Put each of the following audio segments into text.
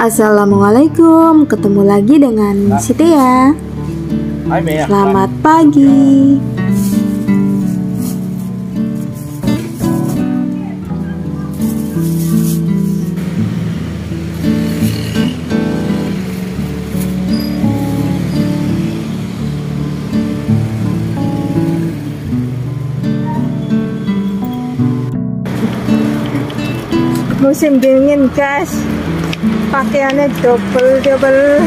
Assalamualaikum, ketemu lagi dengan Siti ya. Selamat pagi. Musim dingin guys Pakaiannya double-double.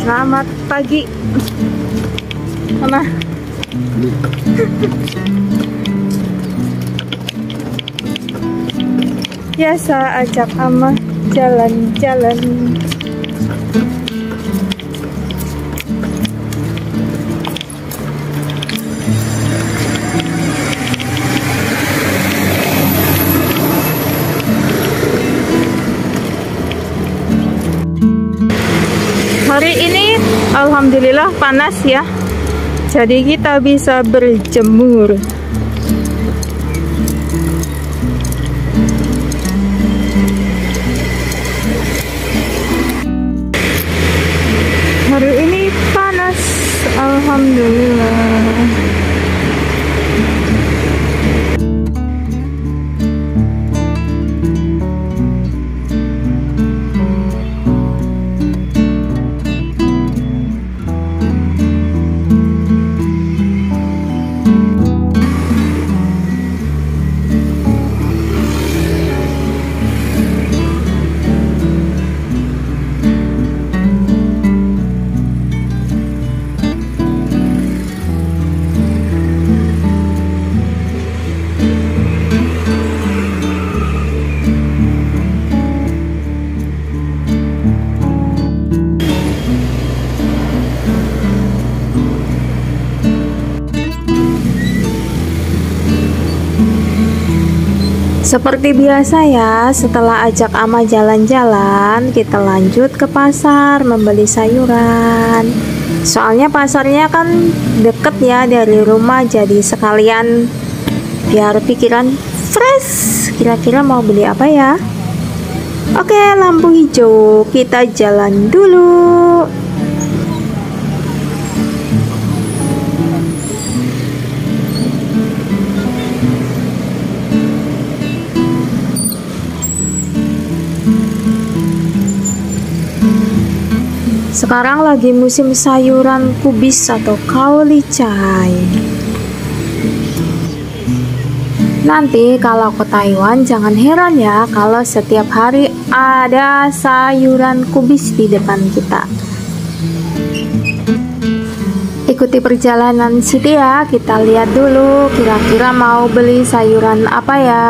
Selamat pagi. Mama. Biasa ajak ama jalan-jalan Alhamdulillah panas ya. Jadi kita bisa berjemur. Hari ini panas. Alhamdulillah Seperti biasa ya, setelah ajak ama jalan-jalan, kita lanjut ke pasar membeli sayuran. Soalnya pasarnya kan deket ya dari rumah, jadi sekalian biar pikiran fresh. Kira-kira mau beli apa ya? Oke, lampu hijau, kita jalan dulu. Sekarang lagi musim sayuran kubis atau kaulicai. Nanti kalau ke Taiwan jangan heran ya kalau setiap hari ada sayuran kubis di depan kita. Ikuti perjalanan Siti ya, kita lihat dulu kira-kira mau beli sayuran apa ya.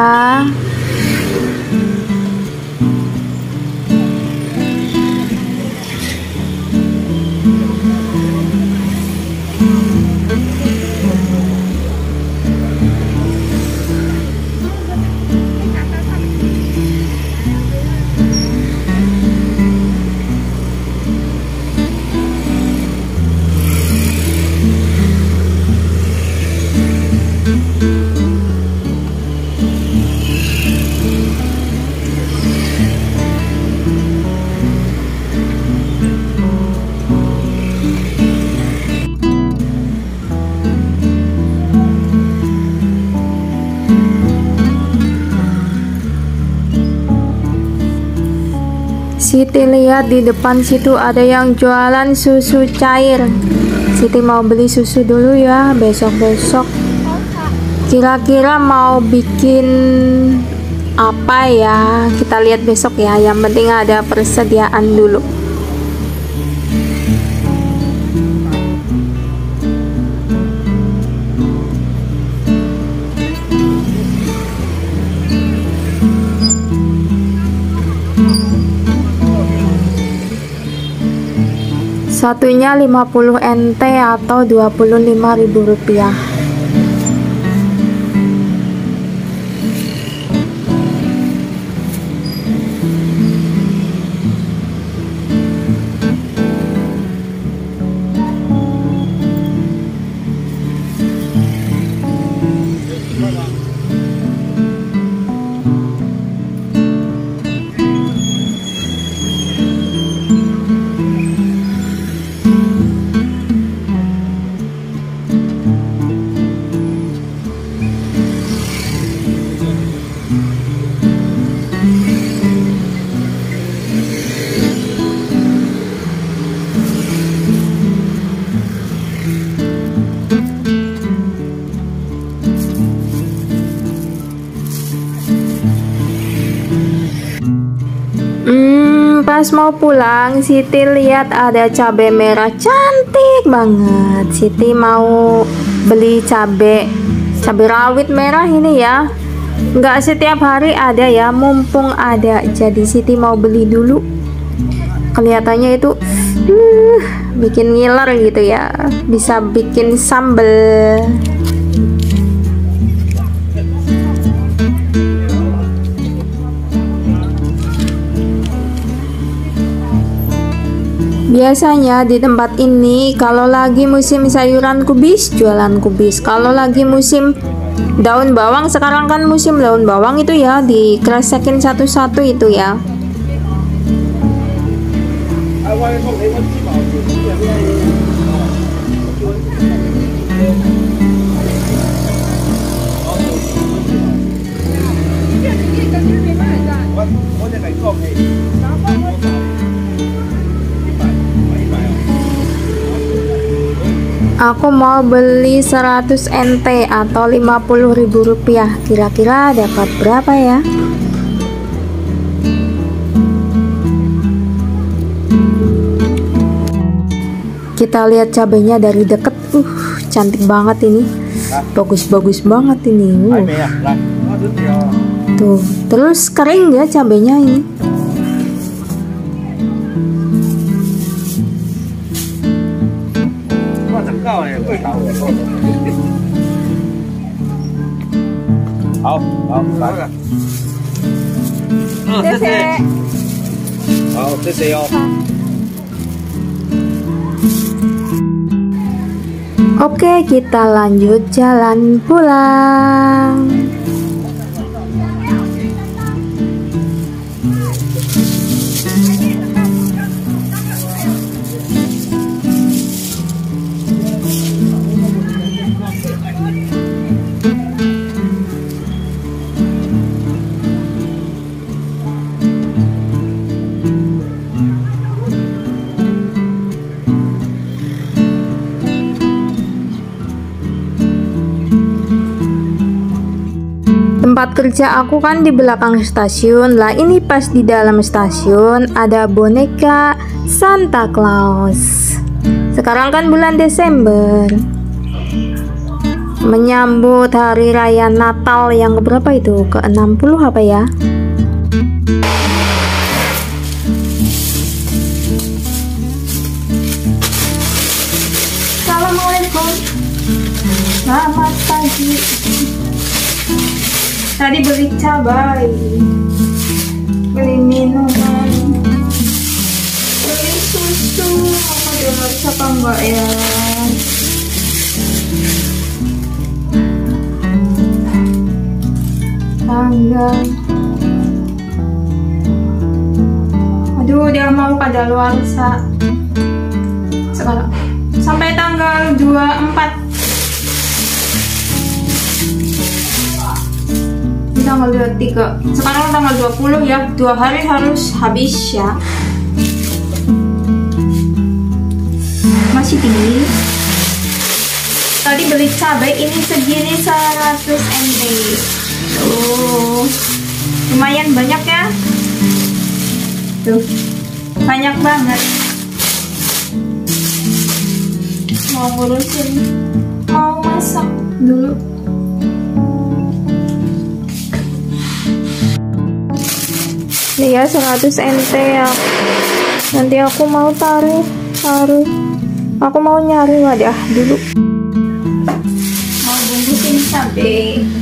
Siti lihat di depan situ ada yang jualan susu cair. Siti mau beli susu dulu ya, besok-besok. Kira-kira mau bikin apa ya? Kita lihat besok ya. Yang penting ada persediaan dulu. Satunya 50 NT atau 25.000 Hmm, pas mau pulang Siti lihat ada cabai merah cantik banget. Siti mau beli cabai cabai rawit merah ini ya. Nggak setiap hari ada ya, mumpung ada. Jadi Siti mau beli dulu. Kelihatannya itu uh, bikin ngiler gitu ya. Bisa bikin sambel. Biasanya di tempat ini kalau lagi musim sayuran kubis jualan kubis. Kalau lagi musim daun bawang sekarang kan musim daun bawang itu ya dikresekin satu-satu itu ya. Aku mau beli 100 NT atau 50 ribu rupiah. Kira-kira dapat berapa ya? Kita lihat cabenya dari deket. Uh, cantik banget ini. Bagus-bagus banget ini. Uh. Tuh, terus kering ya cabenya ini 好来。嗯，谢谢。好，谢谢哟。Oke, kita lanjut jalan pulang. Tempat kerja aku kan di belakang stasiun. Lah ini pas di dalam stasiun ada boneka Santa Claus. Sekarang kan bulan Desember. Menyambut hari raya Natal yang berapa itu? Ke 60 apa ya? Assalamualaikum. Selamat pagi tadi beli cabai beli minuman beli susu apa dia harus apa enggak ya? Tanggal aduh dia mau pada luar sekarang sampai tanggal 24 tanggal 23 sekarang tanggal 20 ya. Dua hari harus habis ya. Masih tinggi. Tadi beli cabai ini segini 100 ml tuh. Lumayan banyak ya. Tuh. Banyak banget. Mau ngurusin mau masak dulu ya 100 NT ya. Nanti aku mau taruh taruh aku mau nyari wadah dulu. Mau bungkusin cabai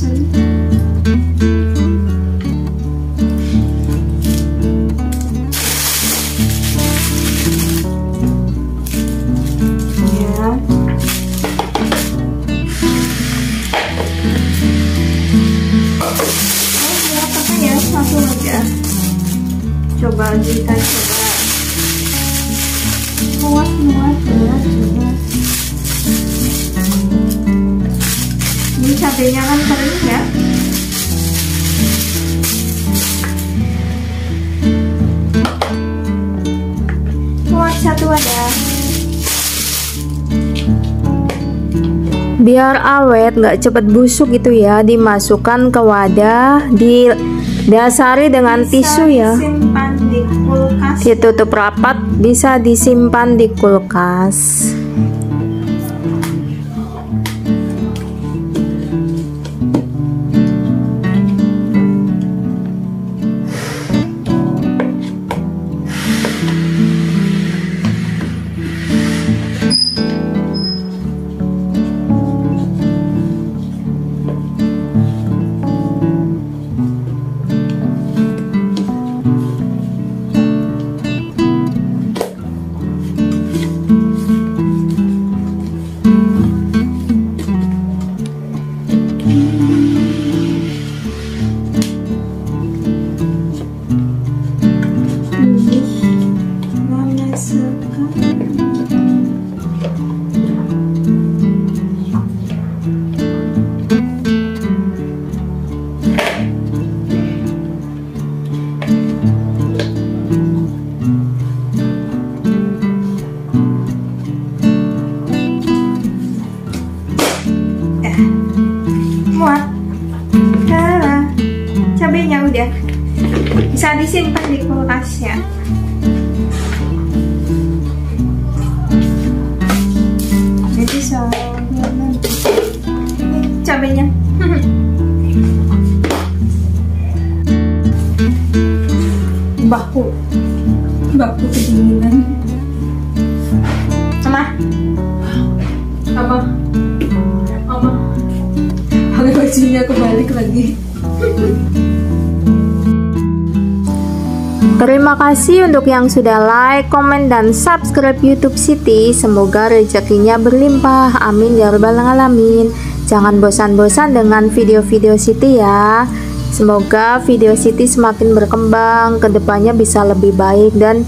coba kita coba. Muat muat muat ini cabenya kan kering ya. Muat satu ada biar awet nggak cepet busuk gitu ya. Dimasukkan ke wadah didasari dengan tisu ya. di kulkas. ditutup rapat bisa disimpan di kulkas Jadi cabenya. Baku, baku kedinginan. Mama, apa? Apa? Pakai bajunya kebalik lagi. Terima kasih untuk yang sudah like, komen, dan subscribe YouTube Siti. Semoga rezekinya berlimpah. Amin ya rabbal alamin. Jangan bosan-bosan dengan video-video Siti ya. Semoga video Siti semakin berkembang, ke depannya bisa lebih baik dan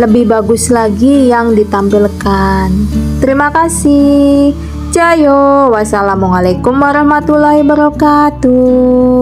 lebih bagus lagi yang ditampilkan. Terima kasih. Jayo, wassalamualaikum warahmatullahi wabarakatuh.